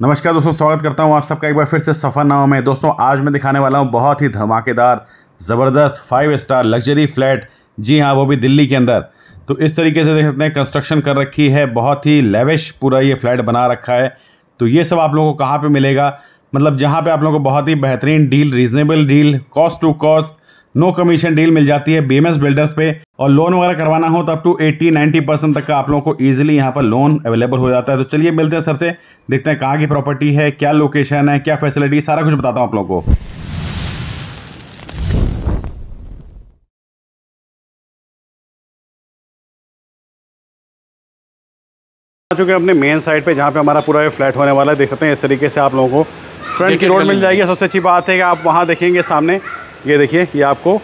नमस्कार दोस्तों, स्वागत करता हूँ आप सबका एक बार फिर से सफ़रनामा में। दोस्तों, आज मैं दिखाने वाला हूँ बहुत ही धमाकेदार, ज़बरदस्त फाइव स्टार लग्जरी फ्लैट जी हाँ, वो भी दिल्ली के अंदर। तो इस तरीके से देख सकते हैं कंस्ट्रक्शन कर रखी है, बहुत ही लेविश पूरा ये फ्लैट बना रखा है। तो ये सब आप लोगों को कहाँ पर मिलेगा? मतलब जहाँ पर आप लोगों को बहुत ही बेहतरीन deal reasonable deal cost to cost no commission deal मिल जाती है बीएमएस बिल्डर्स पे और लोन वगैरह करवाना हो तो अप टू 80 90 परसेंट तक का आप लोगों को इजीली यहाँ पर लोन अवेलेबल हो जाता है। तो चलिए मिलते हैं सर से देखते हैं कहाँ की प्रॉपर्टी है क्या लोकेशन है क्या फैसिलिटी सारा कुछ बताता हूँ आप लोगों को। चुके हैं अपने मेन साइड पे जहाँ पे हमारा पूरा ये फ्लैट होने वाला है। देख सकते हैं इस तरीके से आप लोगों को फ्रंट की रोड मिल जाएगी। सबसे अच्छी बात है कि आप वहाँ देखेंगे सामने ये देखिए ये आपको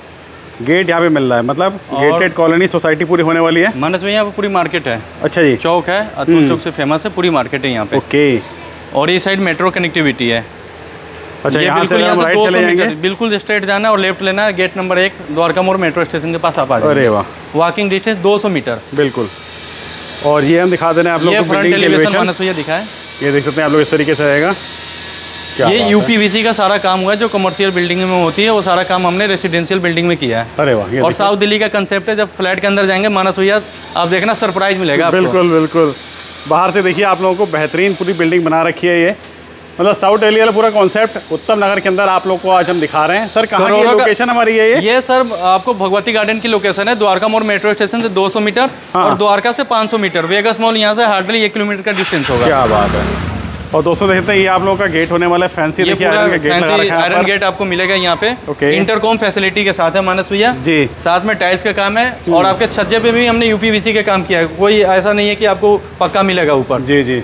गेट यहाँ पे मिल रहा है। मतलब गेटेड कॉलोनी सोसाइटी पूरी होने वाली है। मानस भैया पूरी मार्केट है। अच्छा जी। चौक है अतुल हम्म। चौक से फ़ेमस है पूरी मार्केट है यहाँ पे। ओके। और ये साइड मेट्रो कनेक्टिविटी है। अच्छा ये यहाँ से बिल्कुल यहाँ से राइट 200 चले जाएँगे मीटर बिल्कुल स्ट्रेट जाना है और लेफ़्ट लेना है। गेट नंबर एक द्वारका मोड़ मेट्रो स्टेशन के पास आप आ अरे वाह। Walking distance 200 metre. बिल्कुल। और ये हम दिखा दे रहे हैं आप लोग ये फ्रंट एलिवेशन मानस भैया दिखा है ये देख सकते हैं आप लोग इस तरीके से रहेगा ये। यूपीवीसी का सारा काम हुआ है जो कमर्शियल बिल्डिंग में होती है वो सारा काम हमने रेसिडेंशियल बिल्डिंग में किया है। अरे वाह और साउथ दिल्ली का कंसेप्ट है जब फ्लैट के अंदर जाएँगे मानस भैया आप देखना सरप्राइज़ मिलेगा बिल्कुल बिल्कुल। बाहर से देखिए आप लोगों को बेहतरीन पूरी बिल्डिंग बना रखी है ये। मतलब साउथ दिल्ली वाला पूरा कॉन्सेप्ट उत्तम नगर के अंदर आप लोग को आज हम दिखा रहे हैं। सर कहाँ की लोकेशन हमारी है ये? ये सर आपको भगवती गार्डन की लोकेशन है द्वारका मोड़ मेट्रो स्टेशन से 200 मीटर हाँ। और द्वारका से 500 मीटर। वेगस मॉल यहाँ से हार्डली एक किलोमीटर का डिस्टेंस होगा। क्या बात है। और दोस्तों देखते हैं ये आप लोगों का गेट होने वाला है फैंसी देखिए आयरन का गेट लगा रखा है आयरन गेट आपको मिलेगा यहाँ पे। ओके। इंटरकॉम फैसिलिटी के साथ है मानस भैया। जी। साथ में टाइल्स का काम है और आपके छज्जे पे भी हमने यूपीवीसी का काम किया है। कोई ऐसा नहीं है कि आपको पक्का मिलेगा ऊपर। जी जी।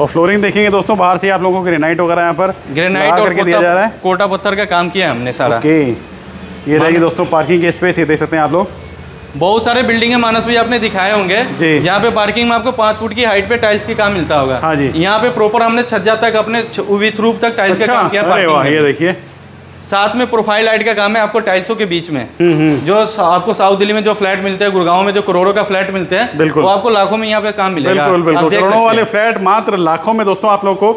और फ्लोरिंग देखेंगे दोस्तों बाहर से आप लोगों को ग्रेनाइट वगैरह यहाँ पर ग्रेनाइट करके दिया जा रहा है। कोटा, पत्थर का काम किया है हमने सारा। ये रहेगी दोस्तों पार्किंग की स्पेस ये देख सकते हैं आप लोग। बहुत सारे बिल्डिंग है मानस भैया आपने दिखाए होंगे। जी। यहाँ पे पार्किंग में आपको पाँच फुट की हाइट पे टाइल्स की काम मिलता होगा। हाँ जी। यहाँ पे प्रॉपर हमने छज्जा तक अपने विथ रूफ तक टाइल्स का अच्छा। काम किया अरे वाह ये देखिए। साथ में प्रोफ़ाइल लाइट का काम है आपको टाइल्सों के बीच में। हम्म हम्म। जो आपको साउथ दिल्ली में जो फ्लैट मिलते हैं गुड़गांव में जो करोड़ों का फ्लैट मिलते हैं वो आपको लाखों में यहाँ पे काम मिलेगा। बिल्कुल बिल्कुल। करोड़ों वाले फ्लैट मात्र लाखों में दोस्तों आप लोग को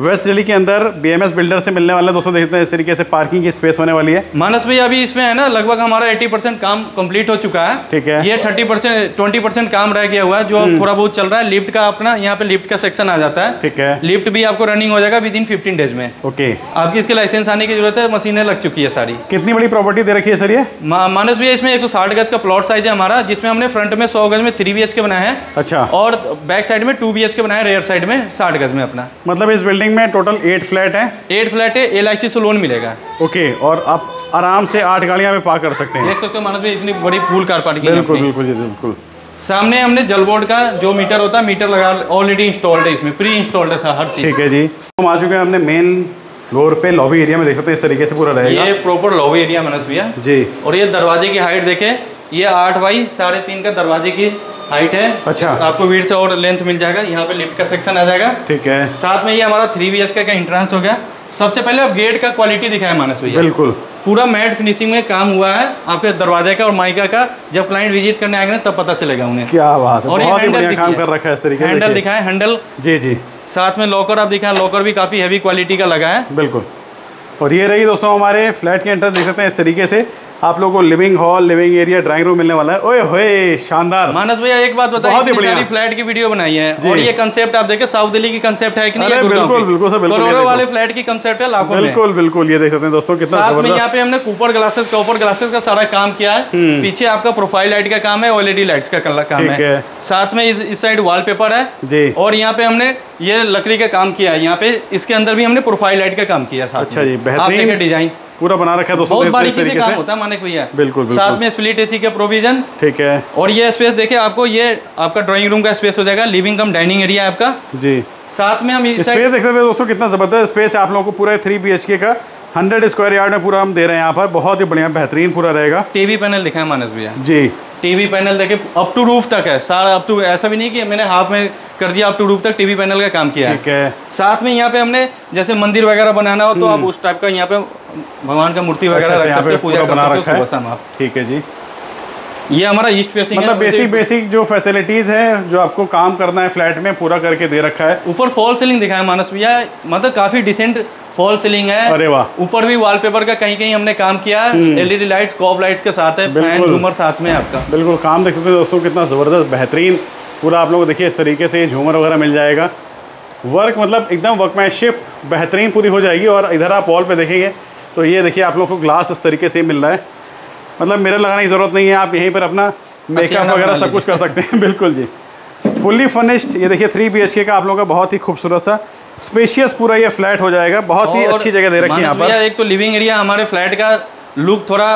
वेस्ट दिल्ली के अंदर बीएमएस बिल्डर से मिलने वाले दोस्तों देखते हैं इस तरीके से पार्किंग की स्पेस होने वाली है। मानस भाई अभी इसमें है ना लगभग हमारा 80 परसेंट काम कंप्लीट हो चुका है। ठीक है। हम्म। ये 30 परसेंट ट्वेंटी परसेंट काम रह गया हुआ है जो थोड़ा बहुत चल रहा है। लिफ्ट का अपना यहाँ पे लिफ्ट का सेक्शन आ जाता है। ठीक है। लिफ्ट भी आपको रनिंग हो जाएगा विद इन फिफ्टीन डेज़ में। ओके आपकी इसके लाइसेंस आने की ज़रूरत है मशीनें लग चुकी है सारी। कितनी बड़ी प्रॉपर्टी दे रखी है सर ये? मानस भैया इसमें 160 गज का प्लॉट साइज़ है हमारा जिसमें हमने फ्रंट में सौ गज में थ्री बी के बनाया है। अच्छा। और बैक साइड में टू बी के बनाया रेयर साइड में 60 गज में अपना। मतलब इस बिल्डिंग में टोटल एट फ्लैट है। एट फ्लैट है एलआईसी से लोन मिलेगा। ओके और आप आराम से आठ गाड़ियाँ में पार्क कर सकते हैं। देख सकते हो मानस भैया इतनी बड़ी फुल कार पार्किंग बिल्कुल बिल्कुल जी बिल्कुल। सामने हमने जल बोर्ड का जो मीटर होता है मीटर लगा ऑलरेडी इंस्टॉल्ड है इसमें प्री इंस्टॉल्ड है सर हर चीज़। ठीक है जी। हम आ चुके हैं अपने मेन फ्लोर पे लॉबी एरिया में देख सकते हैं इस तरीके से पूरा रहेगा। ये प्रॉपर लॉबी एरिया मनस भैया। जी। और ये दरवाजे की हाइट देखें ये आठ बाई साढ़े तीन का दरवाजे की हाइट है। अच्छा। आपको वीड से और लेंथ मिल जाएगा। यहाँ पे लिफ्ट का सेक्शन आ जाएगा। ठीक है। साथ में ये हमारा थ्री बीएच का इंट्रांस हो गया। सबसे पहले आप गेट का क्वालिटी दिखाया मानस भैया। बिल्कुल। पूरा मैट फिनिशिंग में काम हुआ है। आपके दरवाजे का और माइका का जब क्लाइंट विज़िट करने आएँगे तब पता चलेगा उन्हें। क्या बात है। और बहुत हैंडल काम कर रखा है इस तरीके हैंडल दिखाए। हैंडल जी जी। साथ में लॉकर आप दिखाएँ लॉकर भी काफ़ी हैवी क्वालिटी का लगा है। बिल्कुल। और ये रही दोस्तों हमारे फ्लैट के एंट्रेंस देख सकते हैं इस तरीके से। आप लोगों को living hall living area drawing room मिलने वाला है। ओए होए शानदार। मानस भैया एक बात बताइए बहुत। सारी फ्लैट की वीडियो बनाई है। और ये कंसेप्ट आप देखें साउथ दिल्ली की कंसेप्ट है कि नहीं बिल्कुल, बिल्कुल सर, बिल्कुल। वाले फ्लैट की कंसेप्ट है लाखों में। बिल्कुल बिल्कुल ये देख सकते हैं दोस्तों कितना साथ में यहाँ पे हमने कूपर ग्लासेस कॉपर ग्लासेस का सारा काम किया है। पीछे आपका प्रोफ़ाइल लाइट का काम है ओएलईडी लाइट्स का काम है। साथ में इस, इस साइड वॉलपेपर है। जी। और यहाँ पे हमने ये लकड़ी का काम किया है। यहाँ पे इसके अंदर भी हमने प्रोफ़ाइल लाइट का काम किया साथ अच्छा जी, बेहतरीन। डिज़ाइन पूरा बना रखा है दोस्तों बहुत बारीकी से काम होता है मानिक भैया। बिल्कुल। साथ में स्प्लिट एसी के प्रोविज़न ठीक है। और ये स्पेस देखिए आपको ये आपका ड्राइंग रूम का स्पेस हो जाएगा लिविंग कम डाइनिंग एरिया आपका। जी। साथ में हम स्पेस देख सकते हैं दोस्तों कितना ज़बरदस्त स्पेस है आप लोगों को पूरा थ्री बी का। हंड्रेड स्क्वायर यार्ड में पूरा हम दे रहे हैं यहाँ पर। बहुत ही बढ़िया बेहतरीन पूरा रहेगा। टीवी पैनल दिखाए मानस भैया। जी। टीवी पैनल देखे अप टू रूफ तक है। सारा अप टू ऐसा भी नहीं कि मैंने हाफ़ में कर दिया अप टू रूफ तक टीवी पैनल का काम किया है। ठीक है। साथ में यहाँ पे हमने जैसे मंदिर वगैरह बनाना हो तो आप उस टाइप का यहाँ पे भगवान का मूर्ति अच्छा, वगैरह अच्छा, रख सकते पूजा बना सकते हो सुबह आप। ठीक है जी। ये हमारा ईस्ट फेसिंग मतलब बेसिक बेसिक जो फैसिलिटीज़ है जो आपको काम करना है फ्लैट में पूरा करके दे रखा है। ऊपर फॉल सीलिंग दिखाया मानस भैया मतलब काफ़ी डिसेंट फॉल सीलिंग है। अरे वाह। ऊपर भी वॉलपेपर का कहीं कहीं हमने काम किया एलईडी लाइट्स कॉब लाइट्स के साथ है। फ़ैन झूमर साथ में आपका। बिल्कुल काम देख सकते हैं दोस्तों कितना ज़बरदस्त बेहतरीन। पूरा आप लोग को देखिए इस तरीके से ये झूमर वगैरह मिल जाएगा। वर्क मतलब एकदम वर्कमैनशिप बेहतरीन पूरी हो जाएगी और इधर आप वॉल पे देखेंगे तो ये देखिए आप लोग को ग्लास इस तरीके से मिल रहा है। मतलब मिरर लगाने की ज़रूरत नहीं है आप यहीं पर अपना मेकअप वगैरह सब कुछ कर सकते हैं। बिल्कुल जी। फुल्ली फर्निश्ड ये देखिए थ्री बी का आप लोगों का बहुत ही खूबसूरत सा स्पेशियस पूरा ये फ्लैट हो जाएगा। बहुत ही अच्छी जगह दे रखी है यहाँ पर। एक तो लिविंग एरिया हमारे फ्लैट का लुक थोड़ा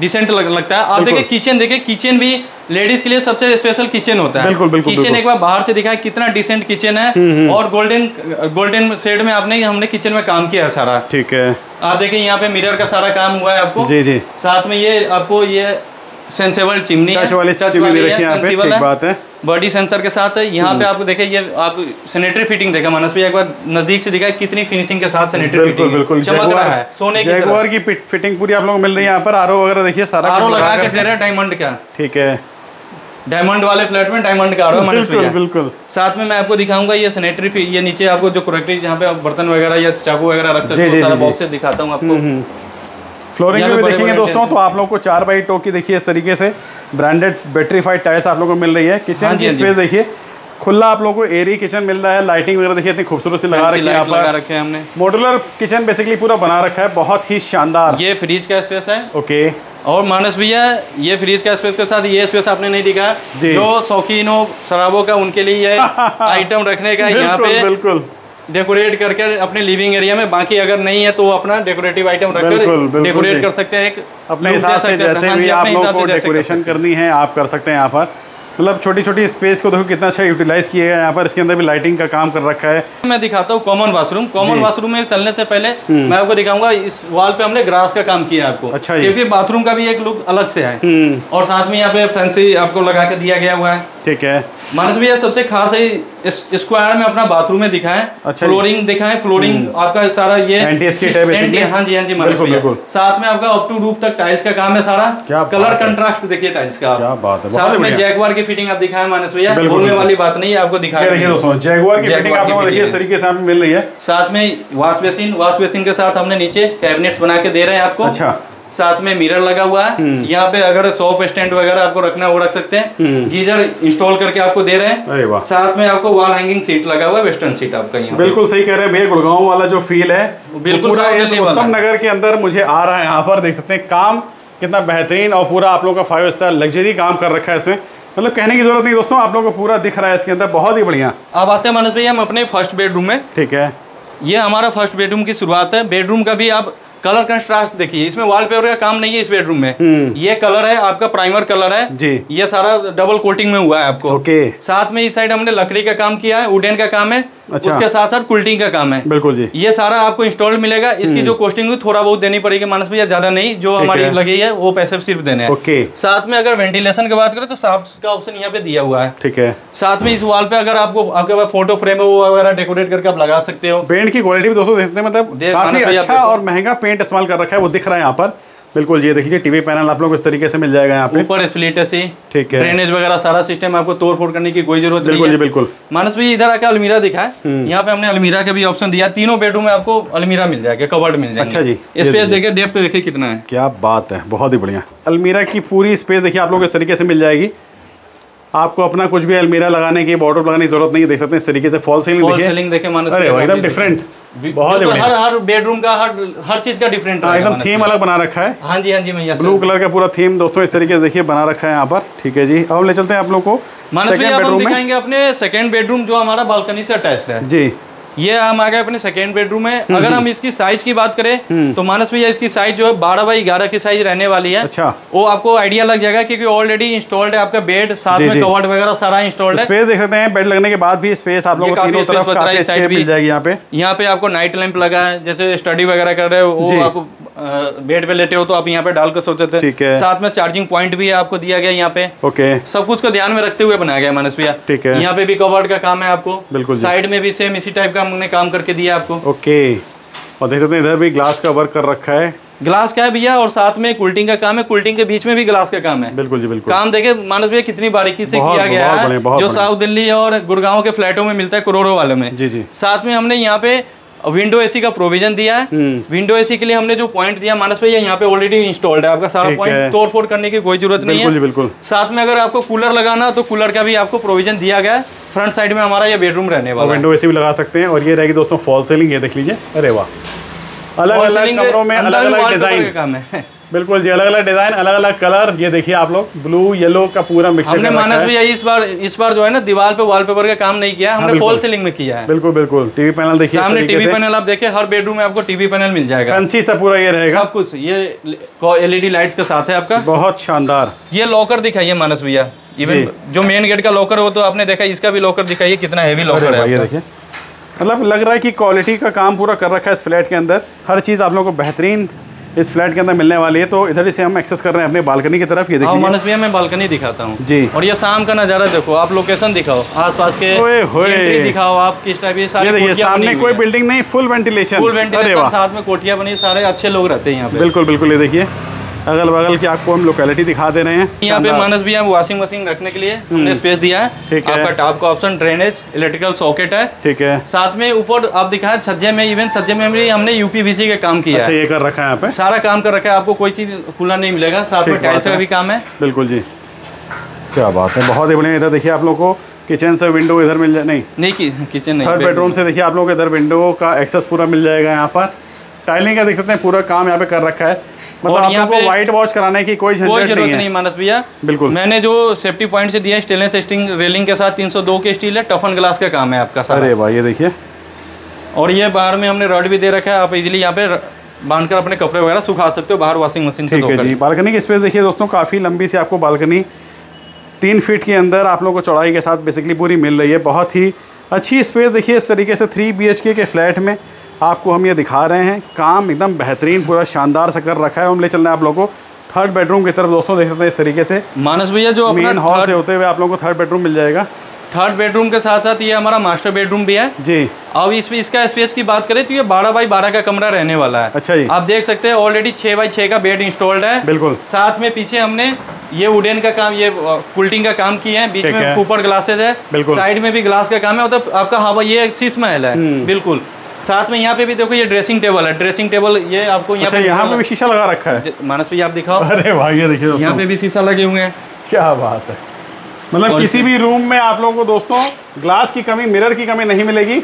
डिसेंट लग, लगता है। आप देखिए किचन देखिए किचन भी लेडीज़ के लिए सबसे स्पेशल किचन होता है। बिल्कुल, बिल्कुल, किचन एक बार बाहर से दिखा है कितना डिसेंट किचन है। और गोल्डन गोल्डन शेड में आपने हमने किचन में काम किया है सारा। ठीक है। आप देखिए यहाँ पे मिरर का सारा काम हुआ है आपको। जी जी। साथ में ये आपको ये सेंसेबल चिमनी टच वाली चिमनी दे रखी यहाँ पे ठीक बात है। बॉडी सेंसर के साथ है यहाँ पे आपको देखिए ये आप सैनिटरी फिटिंग देखा मानस भैया एक बार नज़दीक से दिखा कितनी फिनिशिंग के साथ सैनिटरी बिल्कुल फिटिंग बिल्कुल चमक रहा है सोने की तरह। की फिटिंग पूरी आप लोगों मिल रही है यहाँ पर आर वगैरह देखिए सारा आरो लगा के दे रहे हैं डायमंड का। ठीक है। डायमंड वाले फ्लैट में डायमंड का मानस बिल्कुल बिल्कुल। साथ में मैं आपको दिखाऊँगा ये सैनिटरी ये नीचे आपको जो करेक्टरी जहाँ पे बर्तन वगैरह या चाकू वगैरह रख सकते हो सारा। बॉक्स दिखाता हूँ आपको। फ्लोरिंग में भी बड़े देखेंगे बड़े दोस्तों तो आप लोग को चार बाई टो की देखिए इस तरीके से ब्रांडेड बैटरीफाइड टाइल्स आप लोगों को मिल रही है। हाँ किचन की हाँ स्पेस देखिए खुला आप लोगों को एरी किचन मिल रहा है लाइटिंग वगैरह देखिए इतनी खूबसूरत सी लगा रखी है लाइट लगा रखे हैं हमने। मॉड्यूलर किचन बेसिकली पूरा बना रखा है बहुत ही शानदार। ये फ्रिज का स्पेस है। ओके और मानस भैया ये फ्रिज का स्पेस के साथ ये स्पेस आपने नहीं दिखा। जो। शौकीन हो शराबों का उनके लिए ये आइटम रखने का यहाँ पे बिल्कुल। डेकोरेट करके अपने लिविंग एरिया में बाकी अगर नहीं है तो वो अपना डेकोरेटिव आइटम रखकर डेकोरेट कर सकते हैं एक अपने हिसाब से जैसे हाँ भी आप लोगों को डेकोरेशन करनी है आप कर सकते हैं यहाँ पर। मतलब छोटी छोटी स्पेस को देखो कितना अच्छा यूटिलाइज किया है यहाँ पर। इसके अंदर भी लाइटिंग का काम कर रखा है। मैं दिखाता हूँ कॉमन वाशरूम कॉमन। वाशरूम में चलने से पहले मैं आपको दिखाऊँगा इस वॉल पे हमने ग्रास का काम किया है आपको। अच्छा। क्योंकि बाथरूम का भी एक लुक अलग से है। हम्म। और साथ में यहाँ पे फैंसी आपको लगा के दिया गया हुआ है। ठीक है। मानस भैया सबसे खास है स्क्वायर में अपना बाथरूम में दिखाएँ अच्छा जी। फ्लोरिंग दिखाएँ फ्लोरिंग आपका सारा ये है हाँ जी हाँ जी साथ में आपका अप टू रूफ तक टाइल्स का काम है सारा। क्या कलर कंट्रास्ट देखिए टाइल्स का है, साथ में। जैगवार की फिटिंग आप दिखाए मानस भैया। बोलने वाली बात नहीं है आपको है। तरीके से मिल रही है। साथ में वॉश बेसिन वॉश बेसिन के साथ हमने नीचे कैबिनेट्स बना के दे रहे हैं आपको। अच्छा। साथ में मिरर लगा हुआ है। यहाँ पे अगर सोफ स्टैंड वगैरह आपको रखना है वो रख सकते हैं। गीजर इंस्टॉल करके आपको दे रहे हैं। साथ में आपको वॉल हैंगिंग सीट लगा हुआ है वेस्टर्न सीट आपका यहाँ बिल्कुल सही कह रहे हैं भैया गुड़गांव वाला जो फील है बिल्कुल उत्तम नगर के अंदर मुझे आ रहा है यहाँ पर देख सकते हैं काम कितना बेहतरीन और पूरा आप लोग का फाइव स्टार लग्जरी काम कर रखा है इसमें। मतलब कहने की ज़रूरत नहीं दोस्तों आप लोगों को पूरा दिख रहा है इसके अंदर बहुत ही बढ़िया। अब आते हैं मानस भैया हम अपने फ़र्स्ट बेडरूम में। ठीक है। ये हमारा फ़र्स्ट बेडरूम की शुरुआत है। बेडरूम का भी आप कलर कंट्रास्ट देखिए इसमें वॉलपेपर का काम नहीं है इस बेडरूम में। ये कलर है आपका प्राइमर कलर है। हम्म। जी। ये सारा डबल कोटिंग में हुआ है आपको। ओके। साथ में इस साइड हमने लकड़ी का काम किया है वुडन का काम है। अच्छा। उसके साथ साथ कुल्टिंग का काम है। बिल्कुल जी। ये सारा आपको इंस्टॉल्ड मिलेगा। इसकी जो कॉस्टिंग है थोड़ा बहुत देनी पड़ेगी मानस भैया ज़्यादा नहीं। जो हमारी। लगी है वो पैसे सिर्फ़ देने हैं। ओके। साथ में अगर वेंटिलेशन की बात करें तो साफ़ का ऑप्शन यहाँ पे दिया हुआ है। ठीक है। साथ में इस वॉल पे अगर आपको आपके पास फ़ोटो फ्रेम है वो वगैरह डेकोरेट करके आप लगा सकते हो। पेंट की क्वालिटी भी दोस्तों देखते हैं मतलब काफ़ी अच्छा और महँगा पेंट इस्तेमाल कर रखा है वो दिख रहा है यहाँ पर। बिल्कुल ये देखिए टीवी पैनल आप लोग इस तरीके से मिल जाएगा यहाँ पे। ऊपर स्प्लिट है ठीक है। ड्रेनेज वगैरह सारा सिस्टम आपको तोड़ फोड़ करने की कोई ज़रूरत नहीं बिल्कुल जी बिल्कुल। मानस भाई इधर आके अलमीरा दिखा। है यहाँ पे हमने अलमीरा का भी ऑप्शन दिया। तीनों बेडरूम में आपको अलमीरा मिल जाएगा कवर्ड मिल जाएगा। अच्छा जी, स्पेस देखिए। डेप्थ देखिए कितना है। क्या बात है बहुत ही बढ़िया। अलमीरा की पूरी स्पेस देखिए आप लोग इस तरीके से मिल जाएगी। आपको अपना कुछ भी अलमीरा लगाने की बॉर्डर लगाने की ज़रूरत नहीं है। देख सकते हैं इस तरीके से फॉल सीलिंग देखिए। मानस अरे एकदम डिफरेंट। बहुत ही हर हर बेडरूम का हर हर चीज़ का डिफरेंट है एकदम थीम अलग बना रखा है। हाँ जी हाँ जी भैया ब्लू कलर का पूरा थीम दोस्तों इस तरीके से देखिए बना रखा है यहाँ पर। ठीक है जी अब ले चलते हैं आप लोग को मानस भैया हम बेडरूम में। दिखाएँगे अपने सेकंड बेडरूम जो हमारा बालकनी से अटैच है। जी। ये हम आ गए अपने सेकेंड बेडरूम में। हम्म, अगर हम इसकी साइज़ की बात करें तो मानस भैया इसकी साइज़ जो है बारह बाई ग्यारह की साइज़ रहने वाली है। अच्छा। वो आपको आइडिया लग जाएगा क्योंकि ऑलरेडी इंस्टॉल्ड है आपका बेड साथ में कवर्ड वगैरह सारा इंस्टॉल्ड है। स्पेस देख सकते हैं बेड लगने के बाद भी स्पेस आप लोग लोगों को तीनों तरफ़ बच रहा काफ़ी अच्छी मिल जाएगी यहाँ पे। यहाँ पे आपको नाइट लैंप लगा है जैसे स्टडी वगैरह कर रहे हो। वो आप बेड पे लेटे हो तो आप यहाँ पे डाल कर सोच सकते ठीक है। साथ में चार्जिंग पॉइंट भी है आपको दिया गया यहाँ पे। ओके। सब कुछ को ध्यान में रखते हुए बनाया गया मानस भैया। ठीक है। यहाँ पे भी कवर्ड का काम है आपको। बिल्कुल साइड में भी सेम इसी टाइप का हमने काम करके दिया आपको। ओके। और देख सकते हैं इधर भी ग्लास का वर्क कर रखा है। ग्लास का है भैया और साथ में कुल्टिंग का काम है। कुल्टिंग के बीच में भी ग्लास का काम है। बिल्कुल जी बिल्कुल। काम देखे मानस भैया कितनी बारीकी से किया गया है। जो साउथ दिल्ली और गुड़गांव के फ्लैटों में मिलता है करोड़ों वाले में। जी जी। साथ में हमने यहाँ पे विंडो एसी का प्रोविज़न दिया है। हम्म। विंडो एसी के लिए हमने जो पॉइंट दिया मानस भैया यहाँ पे ऑलरेडी इंस्टॉल्ड है। आपका सारा पॉइंट तोड़ फोड़ करने की कोई ज़रूरत नहीं है। बिल्कुल साथ में अगर आपको कूलर लगाना तो कूलर का भी आपको प्रोविज़न दिया गया है। फ्रंट साइड में हमारा ये बेडरूम रहने वाला विंडो एसी भी लगा सकते हैं। और ये रहेगी दोस्तों फॉल सेलिंग ये देख लीजिए। अरे वाह। अलग अलग कमरों में अलग अलग डिज़ाइन का काम है। बिल्कुल जी अलग अलग डिज़ाइन अलग अलग कलर। ये देखिए आप लोग ब्लू येलो का पूरा मिक्सचर हमने मानस भैया इस बार इस बार जो है ना दीवार पे वॉलपेपर का काम नहीं किया हमने हाँ, बिल्कुल। फॉल सीलिंग में किया है। बिल्कुल बिल्कुल। टीवी पैनल देखिए सामने टीवी पैनल आप देखें हर बेडरूम में आपको टीवी पैनल मिल जाएगा। फैंसी सा पूरा ये रहेगा। सब कुछ ये एलईडी लाइट्स के साथ है आपका। बहुत शानदार। ये लॉकर दिखाइए मानस भैया। इवन जो। मेन गेट का लॉकर हो तो आपने देखा इसका भी लॉकर दिखाइए कितना हैवी लॉकर भाई ये है देखिए। मतलब लग रहा है कि क्वालिटी का काम पूरा कर रखा है इस फ्लैट के अंदर। हर चीज़ आप लोगों को बेहतरीन इस फ्लैट के अंदर मिलने वाली है तो इधर से हम एक्सेस कर रहे हैं अपने बालकनी की तरफ़ ये हाँ देखिए। मानस भैया मैं बालकनी दिखाता हूँ। जी। और ये शाम का नज़ारा देखो आप लोकेशन दिखाओ आस पास के। दिखाओ आप किस टाइप ये सारी सामने कोई बिल्डिंग नहीं फुल वेंटिलेशन फुल वेंटिलेशन साथ में कोठिया बनी सारे अच्छे लोग रहते हैं यहाँ पे। बिल्कुल बिल्कुल ये देखिए। अगल बगल की आपको हम लोकेलिटी दिखा दे रहे हैं। यहाँ पे। मानस भैया वॉशिंग मशीन रखने के लिए हमने स्पेस दिया है। ठीक है। आपका टॉप का ऑप्शन ड्रेनेज इलेक्ट्रिकल सॉकेट है। ठीक है। साथ में ऊपर आप दिखाएँ छज्जे में इवन छज्जे में भी हमने यूपीवीसी का काम किया अच्छा ये कर रखा है यहाँ पे? सारा काम कर रखा है आपको कोई चीज़ खुला नहीं मिलेगा। साथ में टाइल्स का भी काम है। बिल्कुल जी। क्या बात है बहुत ही बढ़िया। इधर देखिए आप लोग को किचन से विंडो इधर मिल जाए नहीं। नहीं कि, किचन नहीं थर्ड बेडरूम से देखिए आप लोगों को इधर विंडो का एक्सेस पूरा मिल जाएगा यहाँ पर। टाइलिंग का देख सकते हैं पूरा काम यहाँ पे कर रखा है। मतलब और यहाँ पे व्हाइट वॉश कराने की कोई कोई ज़रूरत नहीं नहीं मानस भैया। बिल्कुल। मैंने जो सेफ्टी पॉइंट से दिया है स्टेनलेस स्टील रेलिंग के साथ 302 के स्टील है टफन ग्लास का काम है आपका सारा। अरे भाई ये देखिए। और ये बाहर में हमने रड भी दे रखा है आप इजीली यहाँ पे बाँध कर अपने कपड़े वगैरह सुखा सकते हो बाहर वॉशिंग मशीन से ठीक है जी बालकनी की स्पेस देखिए दोस्तों काफ़ी लंबी सी आपको बालकनी तीन फीट के अंदर आप लोगों को चौड़ाई के साथ बेसिकली पूरी मिल रही है। बहुत ही अच्छी स्पेस देखिए इस तरीके से थ्री बी के फ्लैट में आपको हम ये दिखा रहे हैं काम एकदम बेहतरीन पूरा शानदार सा कर रखा है हम ले चल रहे हैं आप लोगों को। थर्ड बेडरूम की तरफ़ दोस्तों देख सकते हैं इस तरीके से। मानस भैया जो मेन हॉल से होते हुए आप लोगों को थर्ड बेडरूम मिल जाएगा। थर्ड बेडरूम के साथ साथ ये हमारा मास्टर बेडरूम भी है। जी। अब इस इसका स्पेस की बात करें तो ये बारह बाई बारह का कमरा रहने वाला है। अच्छा जी। आप देख सकते हैं ऑलरेडी छः बाई छः का बेड इंस्टॉल्ड है। बिल्कुल। साथ में पीछे हमने ये वुडन का काम ये कुल्टिंग का काम किया है। बीच में ऊपर ग्लासेज है। साइड में भी ग्लास का काम है। मतलब आपका हवा ये शीश महल है। हम्म। बिल्कुल। साथ में यहाँ पे भी देखो ये ड्रेसिंग टेबल है। ड्रेसिंग टेबल ये आपको यहाँ अच्छा यहाँ पे भी शीशा लगा रखा है? मानस भैया आप दिखाओ। अरे भाई ये देखिए यहाँ पे भी शीशा लगे हुए हैं। क्या बात है। मतलब किसी भी रूम में आप लोगों को दोस्तों ग्लास की कमी मिरर की कमी नहीं मिलेगी।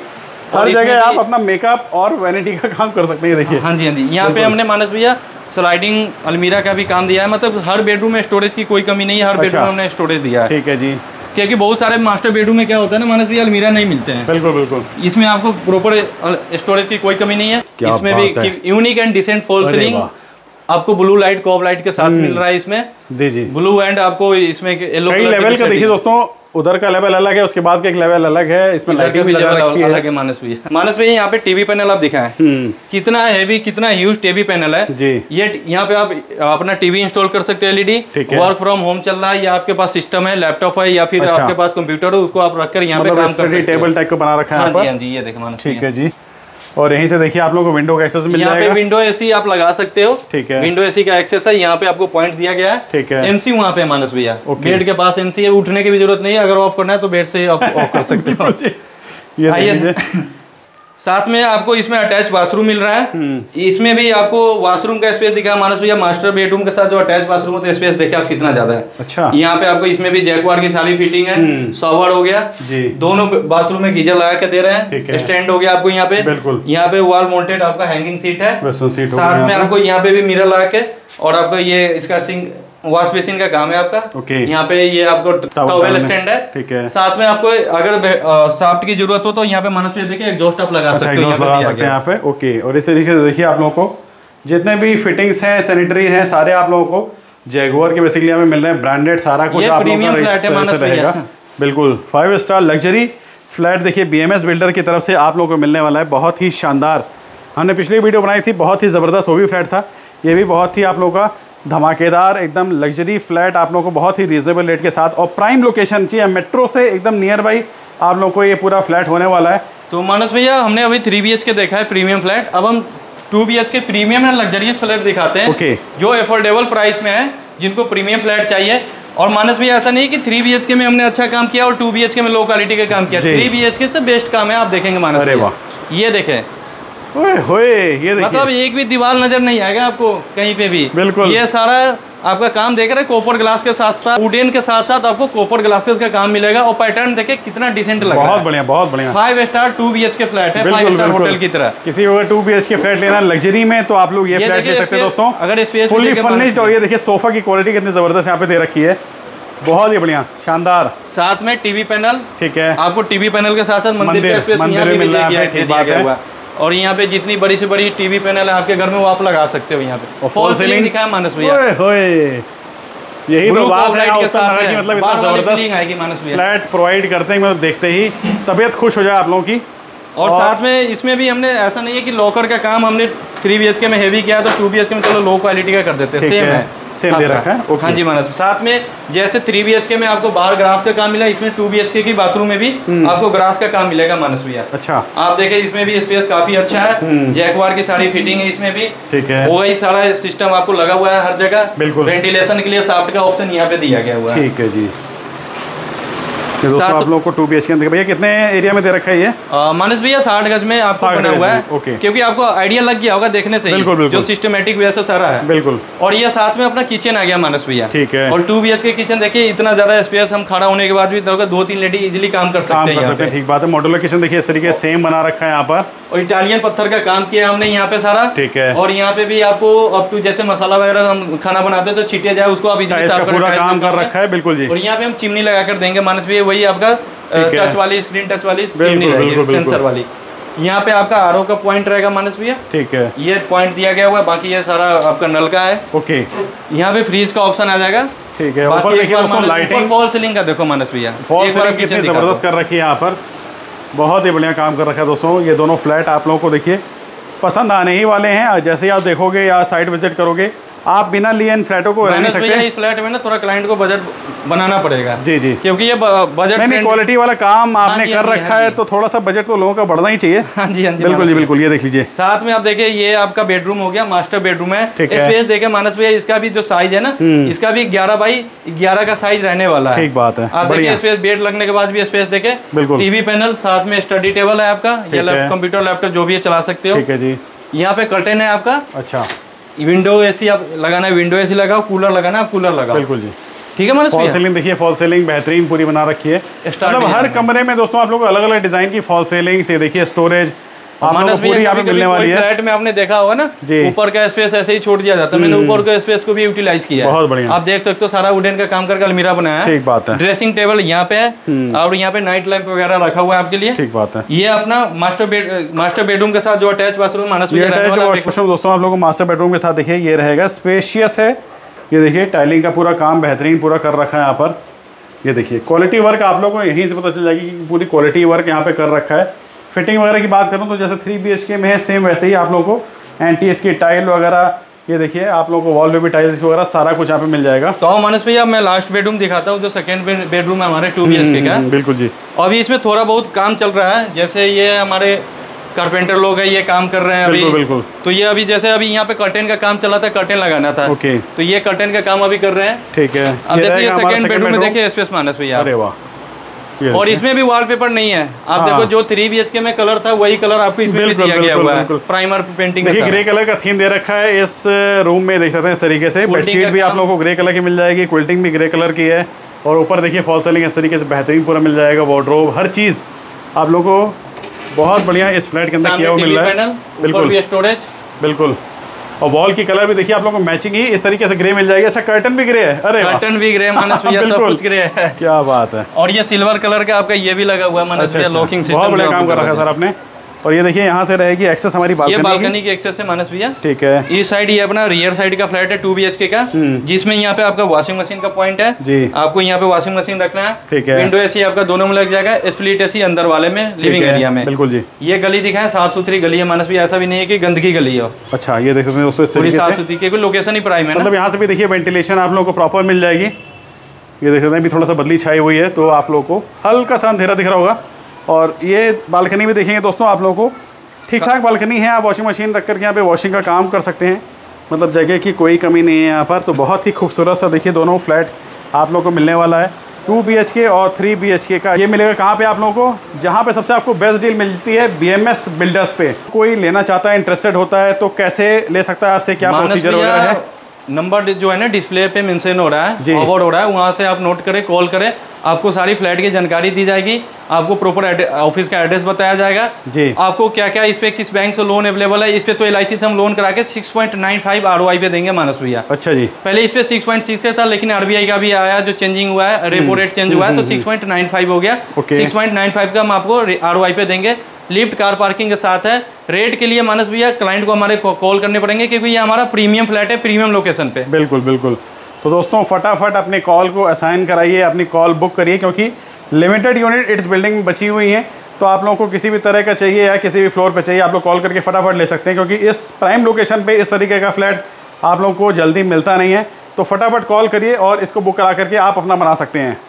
हर जगह आप अपना मेकअप और वैनिटी का काम कर सकते हैं देखिए। हाँ जी हाँ जी। यहाँ पे हमने मानस भैया स्लाइडिंग अलमीरा का भी काम दिया है। मतलब हर बेडरूम में स्टोरेज की कोई कमी नहीं है हर अच्छा। बेडरूम में हमने स्टोरेज दिया है। ठीक है जी। क्योंकि बहुत सारे मास्टर बेडरूम में क्या होता है ना मानस भैया अलमीरा नहीं मिलते हैं। बिल्कुल बिल्कुल। इसमें आपको प्रॉपर स्टोरेज की कोई कमी नहीं है। इसमें भी unique and decent fall ceiling आपको ब्लू लाइट कॉब लाइट के साथ मिल रहा है इसमें। जी जी। ब्लू एंड आपको इसमें येलो लेवल का देखिए दोस्तों उधर का लेवल अलग है उसके बाद का एक लेवल अलग है इसमें लाइटिंग भी लगा रखी अलग है मानस भैया। मानस भैया यहाँ पे टीवी पैनल आप दिखाएँ। हम्म। कितना हैवी कितना ह्यूज टीवी पैनल है। जी। ये यहाँ पे आप अपना टीवी इंस्टॉल कर सकते हो एलईडी वर्क फ्रॉम होम चल रहा है या आपके पास सिस्टम है लैपटॉप है या फिर अच्छा। आपके पास कंप्यूटर है उसको आप रखकर यहाँ पे मतलब काम कर टेबल टाइप को बना रखा है हाँ हाँ पर? जी ये देखे मानस ठीक है जी। और यहीं से देखिए आप लोगों को विंडो का एक्सेस मिल यहाँ पे विंडो एसी आप लगा सकते हो। ठीक है। विंडो एसी का एक्सेस है यहाँ पे आपको पॉइंट दिया गया है। ठीक है। एमसी वहाँ पे मानस भैया। बेड के पास एमसी है उठने की भी ज़रूरत नहीं है अगर ऑफ़ करना है तो बेड से आप ऑफ़ कर सकते हो। ये साथ में आपको इसमें अटैच बाथरूम मिल रहा है। हम्म। इसमें भी आपको वॉशरूम का स्पेस दिखा मानस भैया मास्टर बेडरूम के साथ जो अटैच वॉशरूम होता है स्पेस देखे आप कितना ज़्यादा है। अच्छा। यहाँ पे आपको इसमें भी जैकवार की सारी फिटिंग है। सॉवर हो गया। जी। दोनों बाथरूम में गीजर लगा के दे रहे हैं। स्टैंड हो। गया आपको यहाँ पे। बिल्कुल। यहाँ पे वॉल माउंटेड आपका हैंगिंग सीट है। सीट हो साथ में आपको यहाँ पे भी मिरर लगा के और आपको ये इसका सिंक वॉश बेसिन का काम है आपका। ओके। okay. यहाँ पे ये आपको टॉवेल स्टैंड है। ठीक है। साथ में आपको अगर साफ्ट की ज़रूरत हो तो यहाँ पे मानस पे देखिए एग्जॉस्ट आप लगा अच्छा सकते हो एग्जॉस्ट यहाँ पे लगा सकते हैं यहाँ पे। ओके और इस तरीके से देखिए आप लोगों को। जितने भी फिटिंग्स हैं सैनिटरी हैं सारे आप लोगों को जैगुआर के बेसिकली हमें मिल रहे हैं। ब्रांडेड सारा कुछ आप लोगों का से रहेगा। बिल्कुल। फाइव स्टार लग्जरी फ्लैट देखिए बीएमएस बिल्डर की तरफ़ से आप लोगों को मिलने वाला है। बहुत ही शानदार। हमने पिछली वीडियो बनाई थी बहुत ही ज़बरदस्त वो भी फ्लैट था। ये भी बहुत ही आप लोगों का धमाकेदार एकदम लग्जरी फ्लैट आप लोगों को बहुत ही रीजनेबल रेट के साथ और प्राइम लोकेशन चाहिए मेट्रो से एकदम नियर बाई आप लोगों को ये पूरा फ्लैट होने वाला है तो मानस भैया हमने अभी थ्री बीएच के देखा है प्रीमियम फ्लैट अब हम two B H K premium and luxurious flat दिखाते हैं Okay. जो एफोर्डेबल प्राइस में है जिनको प्रीमियम फ्लैट चाहिए और मानस भैया ऐसा नहीं कि थ्री बी के में हमने अच्छा काम किया और टू बी के में लो क्वालिटी का काम किया थ्री बी के से बेस्ट काम है आप देखेंगे मानस अरे। वाह। ये देखें ओए होए ये मतलब एक भी दीवार नज़र नहीं आएगा आपको कहीं पे भी। बिल्कुल। ये सारा आपका काम देख रहे हैं कोपर ग्लास के साथ साथ वुडन के साथ साथ आपको कोपर ग्लासेस का काम मिलेगा। और पैटर्न देखे कितना डिसेंट लग बहुत बढ़िया बहुत बढ़िया। Five star two B H K flat है फाइव स्टार होटल की तरह। किसी को टू बी के फ्लैट लेना लग्जरी में तो आप लोग ये ये फ्लैट ले सकते हैं दोस्तों। अगर भी फुली फर्निश्ड और ये देखिए सोफा की क्वालिटी कितनी ज़बरदस्त यहाँ पे दे रखी है। बहुत ही बढ़िया शानदार। साथ में टीवी पैनल ठीक है। आपको टीवी पैनल के साथ साथ मंदिर मंदिर- मिल रहा और यहाँ पे जितनी बड़ी से बड़ी टीवी पैनल है आपके घर में वो आप लगा सकते हो यहाँ पे। फॉल सीलिंग दिखा है मानस भैया। यही तो बात है के मतलब इतना ज़बरदस्त फ्लैट प्रोवाइड करते हैं मतलब देखते ही। तबीयत खुश हो जाए आप लोगों की। और और साथ में इसमें भी हमने ऐसा नहीं है कि लॉकर का काम हमने थ्री बी के में हेवी किया तो टू बी के में चलो लो क्वालिटी का कर देते हैं। सेम है, है same दे रखा है, हाँ जी महाराज साथ में जैसे थ्री बी में आपको बाहर ग्रास का काम मिला इसमें टू बी की बाथरूम में भी हम्म। आपको ग्रास का काम मिलेगा मानस भैया। अच्छा। आप देखे इसमें भी स्पेस काफ़ी अच्छा है। हम्म। जैकवार की सारी फिटिंग है इसमें भी। ठीक है। वही सारा सिस्टम आपको लगा हुआ है हर जगह। बिल्कुल। वेंटिलेशन के लिए साफ्ट का ऑप्शन यहाँ पे दिया गया हुआ है। ठीक है जी। ये दोस्तों आप लोगों को टू बी एच के भैया कितने एरिया में दे रखा है ये? मानस भैया साठ गज में आपको बना हुआ है। ओके। क्योंकि आपको आइडिया लग गया होगा देखने से बिल्कुल, बिल्कुल। जो सिस्टमेटिक वे से सारा है। बिल्कुल। और ये साथ में अपना किचन आ गया मानस भैया। ठीक है। और टू बीएच के किचन देखिए इतना ज़्यादा स्पेस हम खड़ा होने के बाद भी दो तीन लेडी इजिली काम कर सकते हैं ठीक बात है। मॉड्यूलर किचन देखिए इस तरीके से सेम बना रखा है यहाँ पर। और इटालियन पत्थर का काम किया हमने यहाँ पे सारा। ठीक है। और यहाँ पे भी आपको अब टू जैसे मसाला वगैरह हम खाना बनाते हैं तो छिटे जाए उसको आप इजिली साफ़ पूरा काम कर रखा है बिल्कुल जी। और यहाँ पे हम चिमनी लगा कर देंगे मानस भैया वही आपका टच वाली स्क्रीन टच वाली बिल्कुल, चिमनी रहेगी। सेंसर वाली। यहाँ पे आपका आर का पॉइंट रहेगा मानस भैया। ठीक है। ये पॉइंट दिया गया हुआ है बाकी ये सारा आपका नल का है। ओके। यहाँ पे फ्रीज का ऑप्शन आ जाएगा। ठीक है ऊपर देखिए लाइटिंग फॉल सीलिंग का देखो मानस भैया। फॉल सीलिंग कितनी ज़बरदस्त कर रखी है यहाँ पर। बहुत ही बढ़िया काम कर रखा है दोस्तों ये दोनों फ्लैट आप लोगों को देखिए पसंद आने ही वाले हैं। जैसे ही आप देखोगे या साइट विज़िट करोगे आप बिना लिए इन फ्लैटों को रह नहीं सकते इस फ्लैट में ना थोड़ा क्लाइंट को बजट बनाना पड़ेगा। जी जी। क्योंकि ये बजट नहीं क्वालिटी वाला काम आपने कर हाँ रखा हाँ है तो थोड़ा सा बजट तो लोगों का बढ़ना ही चाहिए। हाँ जी हाँ जी बिल्कुल जी बिल्कुल ये देख लीजिए। साथ में आप देखिए ये आपका बेडरूम हो गया मास्टर बेडरूम है। स्पेस देखे मानस भैया इसका भी जो साइज़ है ना हम्म। इसका भी 11 बाई 11 का साइज़ रहने वाला है। ठीक बात है। आप देखिए स्पेस बेड लगने के बाद भी स्पेस देखे बिल्कुल। टीवी पैनल साथ में स्टडी टेबल है आपका कंप्यूटर लैपटॉप जो भी है चला सकते हो। ठीक है जी। यहाँ पे कर्टेन है आपका। अच्छा। विंडो एसी आप लगाना है विंडो एसी लगाओ कूलर लगाना है आप कूलर लगाओ। बिल्कुल जी। ठीक है मतलब फॉल सेलिंग देखिए फॉल सेलिंग बेहतरीन पूरी बना रखी है। मतलब हर कमरे में दोस्तों आप लोग अलग अलग डिज़ाइन की फॉल सेलिंग से देखिए स्टोरेज मानस पूरी यहाँ पे मिलने वाली है। फ्लैट में आपने देखा होगा ना ऊपर का स्पेस ऐसे ही छोड़ दिया जाता है। मैंने ऊपर का स्पेस को भी यूटिलाइज किया बहुत बढ़िया। आप देख सकते हो सारा वुडन का काम करके अलमीरा बनाया है। ठीक बात है। ड्रेसिंग टेबल यहाँ पे है और यहाँ पे नाइट लैंप वगैरह रखा हुआ है आपके लिए। ठीक बात है। ये अपना मास्टर बेड मास्टर बेडरूम के साथ जो अटैच बाथरूम मानस वॉशरूम दोस्तों आप लोगों को मास्टर बेडरूम के साथ देखिए ये रहेगा स्पेशियस है। ये देखिए टाइलिंग का पूरा काम बेहतरीन पूरा कर रखा है यहाँ पर। ये देखिए क्वालिटी वर्क आप लोगों को यहीं से पता चल जाएगी कि पूरी क्वालिटी वर्क यहाँ पे कर रखा है। फिटिंग वगैरह की बात करूँ तो जैसे थ्री बी में है सेम वैसे ही आप लोगों को एन की टाइल वगैरह ये देखिए आप लोगों को वॉल पे भी टाइल्स वगैरह सारा कुछ यहाँ पे मिल जाएगा। तो मानस भैया मैं लास्ट बेडरूम दिखाता हूँ जो सेकंड बेडरूम है हमारे टू बी का। हम्म, बिल्कुल जी। अभी इसमें थोड़ा बहुत काम चल रहा है जैसे ये हमारे कारपेंटर लोग हैं ये काम कर रहे हैं अभी। बिल्कुल तो ये अभी जैसे अभी यहाँ पे कर्टेन का काम चला था कर्टेन लगाना था। ओके। तो ये कर्टेन का काम अभी कर रहे हैं। ठीक है। अब देखिए सेकंड बेडरूम में देखिए स्पेस मानस भैया। अरे वाह। और इसमें भी वॉलपेपर नहीं है। आप हाँ। देखो जो थ्री बी में कलर था वही कलर आपको इसमें भी दिया गया हुआ है। प्राइमर पेंटिंग देखिए ग्रे कलर का थीम दे रखा है। इस रूम में देख सकते हैं इस तरीके से। बेडशीट भी आप लोगों को ग्रे कलर की मिल जाएगी। क्विल्टिंग भी ग्रे कलर की है। और ऊपर देखिए फॉल सेलिंग इस तरीके से बेहतरीन पूरा मिल जाएगा। वार्डरोब हर चीज़ आप लोगों को बहुत बढ़िया इस फ्लैट के अंदर किया हुआ मिल रहा है। बिल्कुल। स्टोरेज बिल्कुल। और वॉल की कलर भी देखिए आप लोगों को मैचिंग ही इस तरीके से ग्रे मिल जाएगी। अच्छा कर्टन भी ग्रे है। अरे कर्टन भी ग्रे मानस भैया सब कुछ ग्रे है। क्या बात है। और ये सिल्वर कलर का आपका ये भी लगा हुआ है मानस अच्छा भैया अच्छा। लॉकिंग सिस्टम काम कर रखा है। सर आपने। और ये देखिए यहाँ से रहेगी एक्सेस हमारी ये बालकनी की। बालकनी की एक्सेस है मानस भैया। ठीक है। इस साइड ये अपना रियर साइड का फ्लैट है टू बी का जिसमें यहाँ पे आपका वॉशिंग मशीन का पॉइंट है। हम्म। जी। आपको यहाँ पे वॉशिंग मशीन रखना है। ठीक है। विंडो एसी आपका दोनों में लग जाएगा स्प्लिट एसी अंदर वाले में लिविंग एरिया में। बिल्कुल जी। ये गली दिखाए साफ़ सुथरी गली है मानस भी ऐसा भी नहीं है की गंदगी गली है। अच्छा ये देख सकते हैं साफ़ सुथरी क्योंकि लोकेशन ही प्राइम है मतलब यहाँ से भी देखिए वेंटिलेशन आप लोगों को प्रॉपर मिल जाएगी। ये देख सकते हैं भी थोड़ा सा बदली छाई हुई है तो आप लोगों को हल्का सा अंधेरा दिख रहा होगा। और ये बालकनी में देखेंगे दोस्तों आप लोगों को। ठीक ठाक बालकनी है आप वॉशिंग मशीन रख करके यहाँ पे वॉशिंग का काम कर सकते हैं। मतलब जगह की कोई कमी नहीं है यहाँ पर तो बहुत ही खूबसूरत सा देखिए दोनों फ्लैट आप लोग को मिलने वाला है। टू बी के और थ्री बी के का ये मिलेगा कहाँ पे आप लोगों को? जहाँ पे सबसे आपको बेस्ट डील मिलती है बीएमएस बिल्डर्स पे। कोई लेना चाहता है इंटरेस्टेड होता है तो कैसे ले सकता है आपसे? क्या प्रोसीजर वगैरह है? नंबर जो है ना डिस्प्ले पे मेंशन हो रहा है फॉरवर्ड हो रहा है वहाँ से आप नोट करें कॉल करें आपको सारी फ्लैट की जानकारी दी जाएगी आपको प्रॉपर ऑफ़िस का एड्रेस बताया जाएगा। जी। आपको क्या क्या इस पे किस बैंक से लोन अवेलेबल है इस पे तो एलआईसी से हम लोन करा के six point nine five R पे देंगे मानस भैया। अच्छा जी। पहले इस पे सिक्स पॉइंट सिक्स था लेकिन आरबीआई का भी आया जो चेंजिंग हुआ है रेपो रेट चेंज हुआ है तो सिक्स पॉइंट नाइन फाइव हो गया। सिक्स पॉइंट नाइन फाइव का हम आपको आर पे देंगे। लिफ्ट कार पार्किंग के साथ है। रेट के लिए मानस भैया, क्लाइंट को हमारे कॉल करने पड़ेंगे क्योंकि ये हमारा प्रीमियम फ्लैट है, प्रीमियम लोकेशन पे। बिल्कुल बिल्कुल। तो दोस्तों, फटाफट अपने कॉल को असाइन कराइए, अपनी कॉल बुक करिए, क्योंकि लिमिटेड यूनिट इट्स बिल्डिंग में बची हुई हैं। तो आप लोगों को किसी भी तरह का चाहिए या किसी भी फ्लोर पे चाहिए, आप लोग कॉल करके फटाफट ले सकते हैं, क्योंकि इस प्राइम लोकेशन पे इस तरीके का फ्लैट आप लोगों को जल्दी मिलता नहीं है। तो फटाफट कॉल करिए और इसको बुक करा करके आप अपना बना सकते हैं।